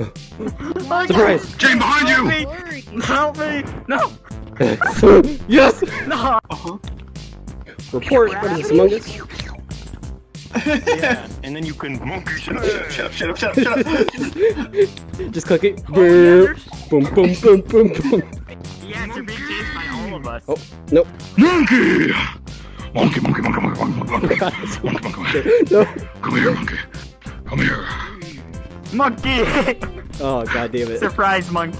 Surprise! Jane, behind you! Help me! No! yes! No! Report. What is this, Among Us? Yeah, and then you can monkey shut up, shut up, shut up, shut up, shut up. Just click it. Boom, boom, boom, boom, boom, boom. Yes, you're being chased by all of us. Oh, nope. Monkey! Monkey, monkey, monkey, monkey, monkey, monkey, monkey, monkey, monkey. no. Come here, monkey. Come here. Monkey! Oh, god damn it. Surprise monkey.